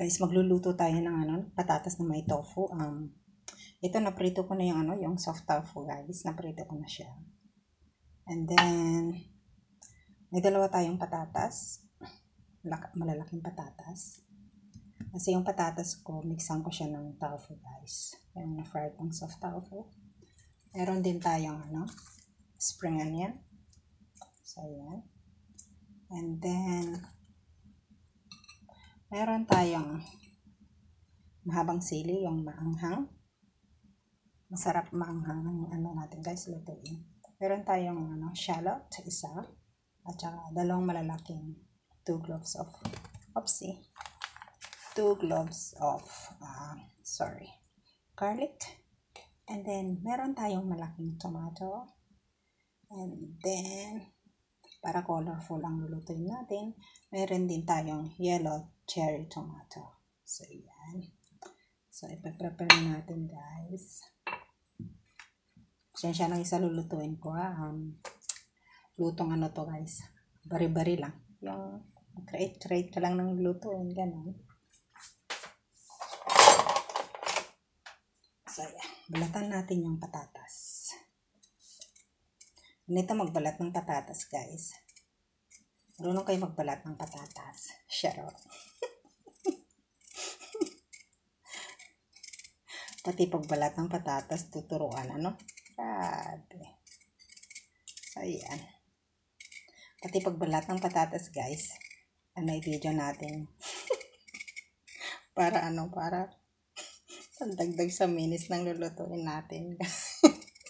Guys, magluluto tayo ng ano, patatas na may tofu. Um, ito, naprito ko na yung ano, yung soft tofu, guys. Naprito ko na siya. And then, may dalawa tayong patatas. Malalaking patatas. Kasi yung patatas ko, mixan ko siya ng tofu, guys. Yung na-fried ng soft tofu. Meron din tayong ano, spring onion. So, yan. And then, meron tayong mahabang sili, yung maanghang. Masarap maanghang ang ano natin guys, lutuin. Meron tayong ano, shallot, isa. At saka dalawang malalaking two gloves of, oopsie, two gloves of, uh, sorry, garlic. And then, meron tayong malaking tomato. And then, para colorful ang lulutuin natin, meron din tayong yellow cherry tomato. So, yan. So, ipaprepare natin, guys. Pasensya lang isa lulutuin ko, ha. Um, lutong ano to, guys. Bari-bari lang. Yung create-create ka lang ng lutuin, ganun. So, yan. Balatan natin yung patatas. Ganito magbalat ng patatas, guys. Marunong kayo magbalat ng patatas. Charot. Pati pagbalat ng patatas, tuturuan, ano? Grabe. So. Pati pagbalat ng patatas, guys. Ano i-video natin? para ano, para pandagdag sa minis ng lulutuin natin.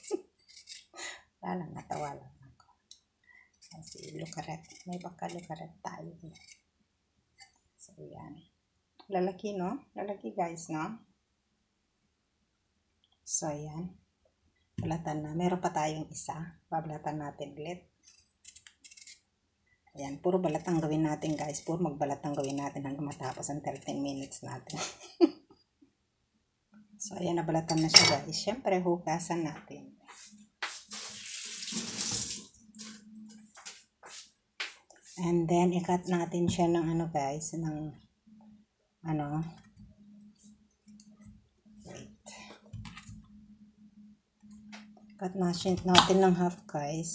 Wala lang, natawa lang ako. Kasi lukaret. May baka lukaret tayo. So, yan. Lalaki, no? Lalaki, guys, no? So, yan. Balatan na. Meron pa tayong isa. Babalatan natin ulit. Ayan. Puro balat ang gawin natin, guys. Puro magbalat ang gawin natin hanggang matapos ang 13 minutes natin. so, ayan. Nabalatan na siya, guys. Siyempre, hugasan natin. And then, ikat natin siya ng ano guys, ng ano, Cut natin, natin ng half guys.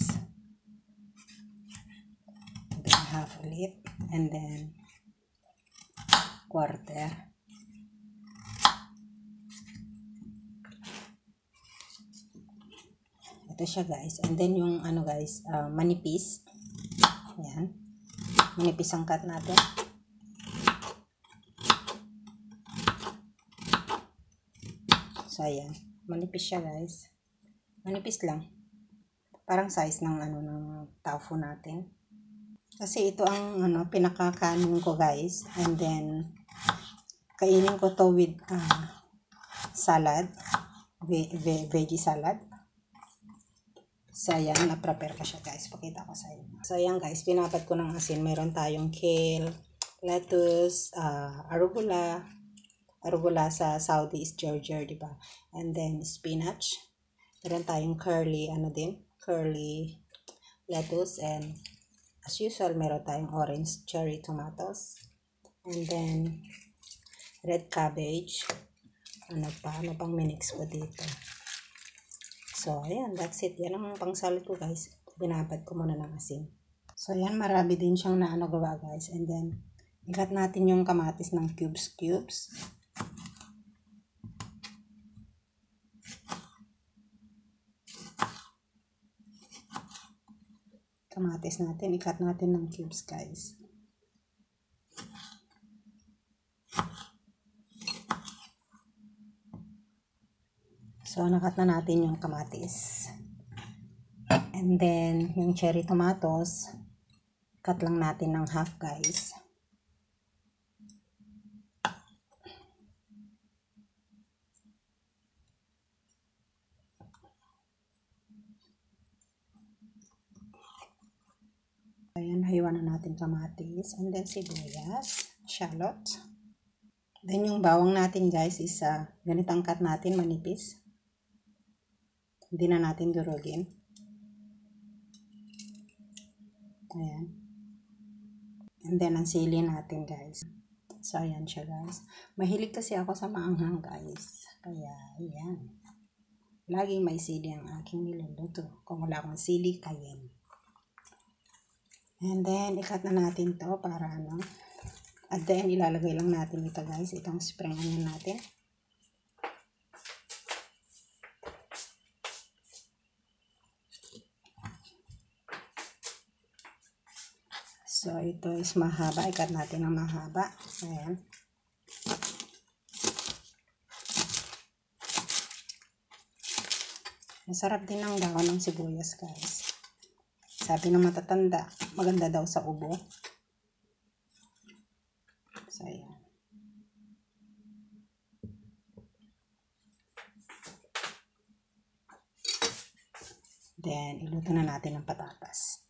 And then half ulit. And then, quarter. Ito siya guys. And then yung ano guys, uh, manipis. Ayan. Manipis ang cut natin. So, ayan. Manipis siya, guys. Manipis lang. Parang size ng ano ng tofu natin. Kasi ito ang ano pinakakanin ko, guys. And then kainin ko to with uh, salad. Ve ve veggie salad. So, ayan, na-prepare ko siya, guys. Pakita ko sa inyo. So, ayan, guys, pinapad ko ng asin. Meron tayong kale, lettuce, uh, arugula. Arugula sa is Georgia, di ba? And then, spinach. Meron tayong curly, ano din, curly lettuce. And, as usual, meron tayong orange cherry tomatoes. And then, red cabbage. Ano pa? Ano pang minix ko dito? So, ayan, that's it. Yan ang pangsalad ko, guys. Binabad ko muna ng asin. So, ayan, marami din siyang naano gawa, guys. And then, ikat natin yung kamatis ng cubes-cubes. Kamatis natin, ikat natin ng cubes, guys. So, nakat na natin yung kamatis. And then, yung cherry tomatoes, cut lang natin ng half, guys. Na natin kamatis. And then, sibuyas, shallot. Then, yung bawang natin, guys, is uh, ganitang cut natin, manipis. Hindi na natin durugin. Ayan. And then, ang sili natin, guys. So, ayan siya guys. Mahilig kasi ako sa maanghang guys. Kaya, ayan. Laging may sili ang aking niluluto. Kung wala akong sili, cayenne. And then, ikat na natin to para ano. At then, ilalagay lang natin ito guys. Itong spring onion natin. So, ito is mahaba. Ikat natin ng mahaba. Ayan. Masarap din ang dahon ng sibuyas, guys. Sabi ng matatanda, maganda daw sa ubo. So, ayan. Then, iluto na natin ang patatas.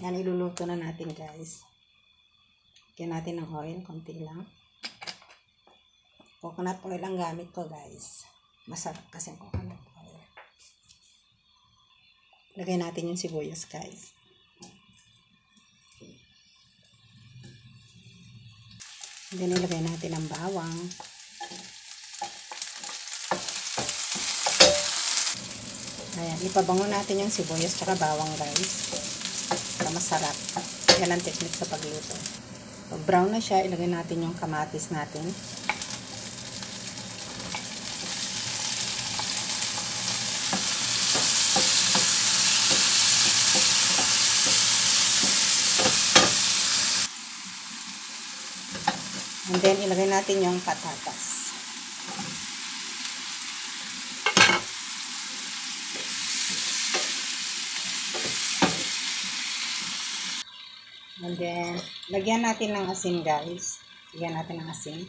Yan, iluluto na natin guys. Kaya natin ng oil, konti lang. Coconut oil ang gamit ko guys. Masarap kasi ang coconut. Lagay natin yung sibuyas guys. Then ilagay natin ang bawang. Ayan, ipabango natin yung sibuyas tsaka bawang guys para masarap. Yan ang technique sa pagluto. Pag brown na siya, ilagay natin yung kamatis natin. And then, ilagay natin yung patatas. And then, lagyan natin ng asin guys. Lagyan natin ng asin.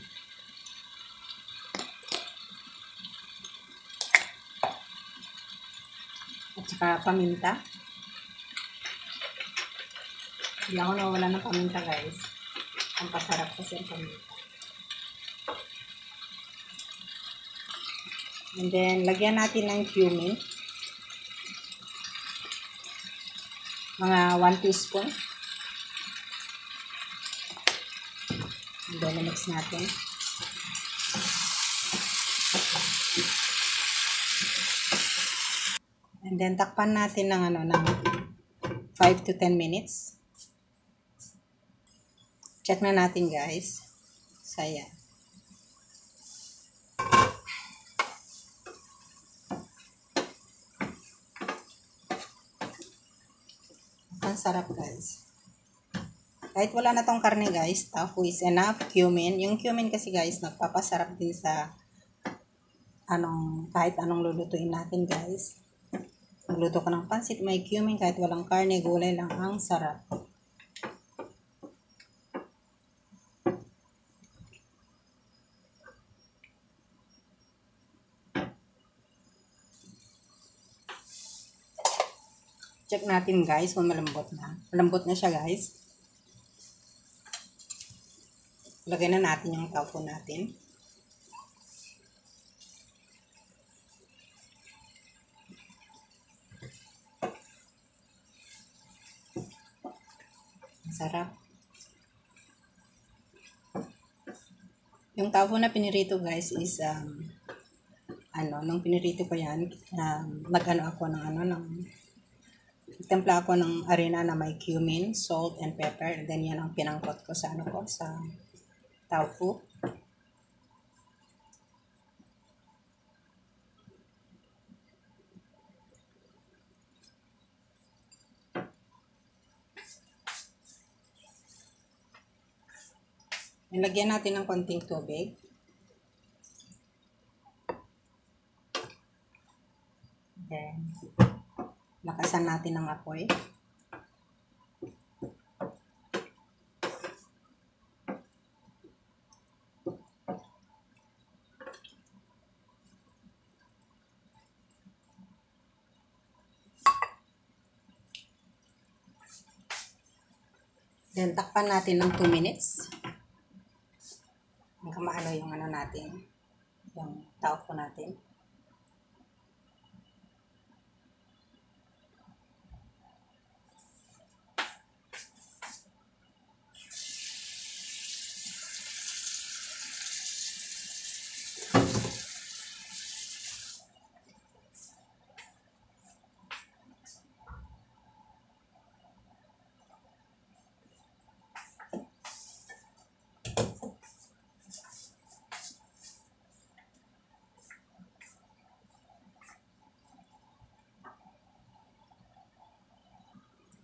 At saka paminta. Hindi ako nawala ng paminta guys. Ang pasarap kasi ang paminta. And then, lagyan natin ng cumin. Mga 1 teaspoon. And then, mix natin. And then, takpan natin ng ano, ng 5 to 10 minutes. Check na natin, guys. So, ayan. Sarap, guys. Kahit wala na tong karne guys, tofu is enough. Cumin. Yung cumin kasi guys, nagpapasarap din sa anong, kahit anong lulutuin natin guys. Magluto ka ng pansit, may cumin kahit walang karne, gulay lang. Ang sarap. Check natin guys kung malambot na. Malambot na siya guys. Lagay na natin yung tofu natin. Sarap. Yung tofu na pinirito guys is um, ano, nung pinirito ko yan, um, nag-ano ako ng ano, ng Nagtimpla ako ng arena na may cumin, salt, and pepper. And then yan ang pinangkot ko sa ano ko, sa tofu. Nilagyan natin ng konting tubig. Then, lakasan natin ang apoy. Then, takpan natin ng 2 minutes. Hanggang maano yung ano natin, yung tofu natin.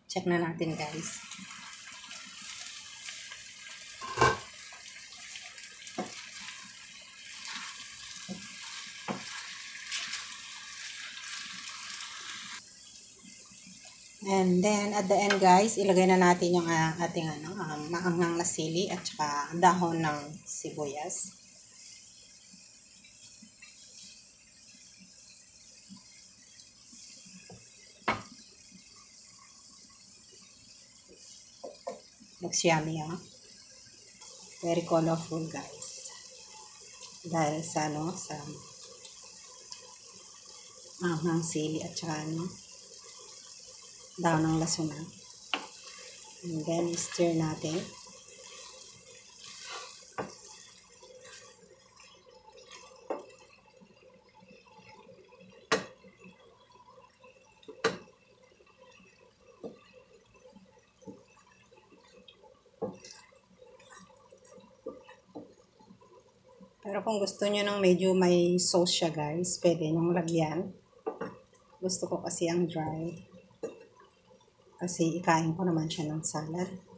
Check na natin guys. And then, at the end guys, ilagay na natin yung uh, ating ano, um, maanghang na sili at saka dahon ng sibuyas. Looks yummy, ha? Very colorful, guys. Dahil sa, ano, sa maanghang sili at saka, ano, daw ng lasuna. And then, stir natin. Pero kung gusto nyo ng medyo may sauce guys, pwede nyung lagyan. Gusto ko kasi ang dry. Kasi ikain ko naman siya ng salad.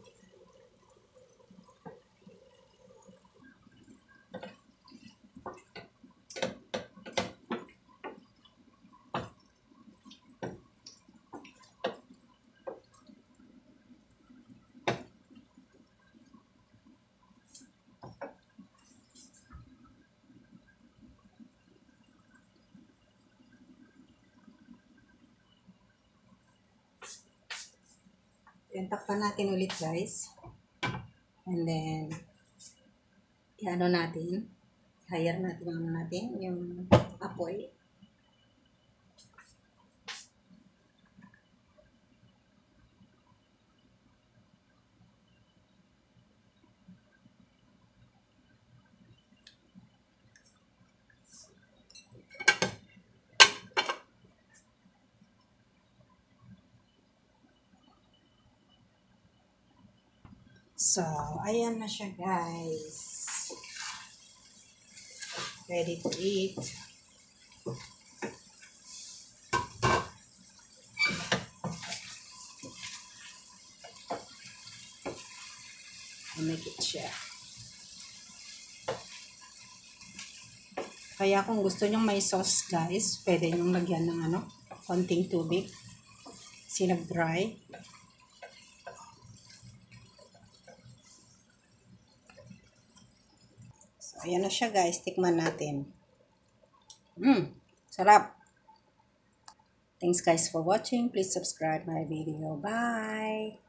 Yan, takpan natin ulit guys. And then, i-ano natin, hire natin yung ano natin, yung apoy. So, ayan na siya guys. Ready to eat. Make it siya. Kaya kung gusto nyong may sauce guys, pwede nyong lagyan ng ano, konting tubig. Sinag Ayan na siya guys. Tikman natin. Mmm. Sarap. Thanks guys for watching. Please subscribe my video. Bye!